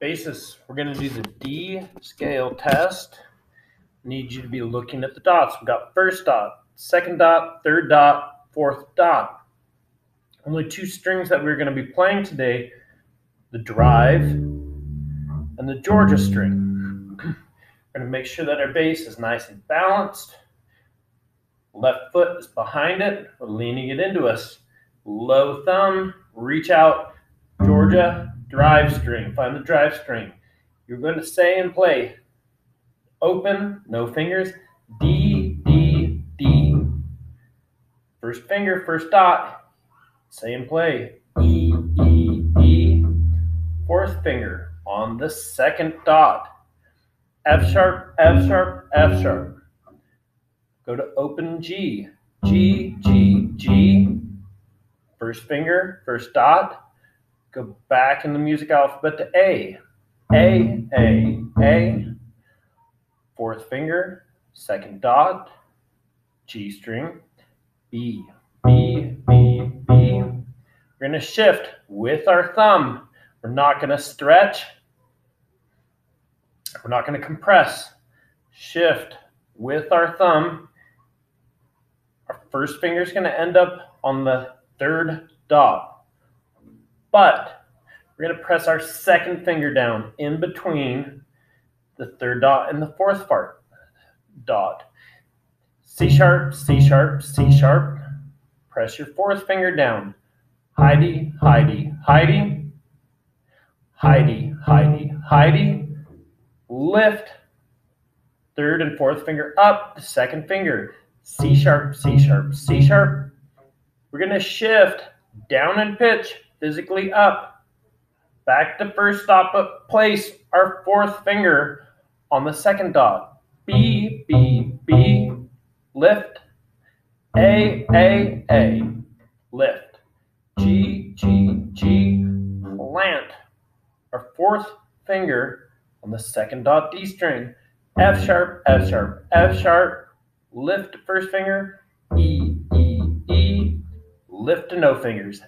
basis, we're going to do the D scale test. Need you to be looking at the dots. We've got first dot, second dot, third dot, fourth dot. Only two strings that we're going to be playing today the drive and the Georgia string. we're going to make sure that our bass is nice and balanced. Left foot is behind it, we're leaning it into us. Low thumb, reach out, Georgia, drive string. Find the drive string. You're going to say and play open, no fingers, D, D, D. First finger, first dot, say and play E, E, E. Fourth finger on the second dot, F sharp, F sharp, F sharp. Go to open G, G, G, G. First finger, first dot, Go back in the music alphabet to A. A, A, A. Fourth finger, second dot, G string, B, B, B, B. We're going to shift with our thumb. We're not going to stretch. We're not going to compress. Shift with our thumb. Our first finger is going to end up on the third dot. But we're going to press our second finger down in between the third dot and the fourth part dot. C sharp, C sharp, C sharp. Press your fourth finger down. High D, Heidi, high D. Heidi, high D, Heidi. Lift. Third and fourth finger up. The second finger. C sharp, C sharp, C sharp. We're going to shift down in pitch physically up. Back to first stop, but place our fourth finger on the second dot. B, B, B, lift. A, A, A, lift. G, G, G, plant. Our fourth finger on the second dot D string. F sharp, F sharp, F sharp, lift first finger, E, E, E, lift to no fingers.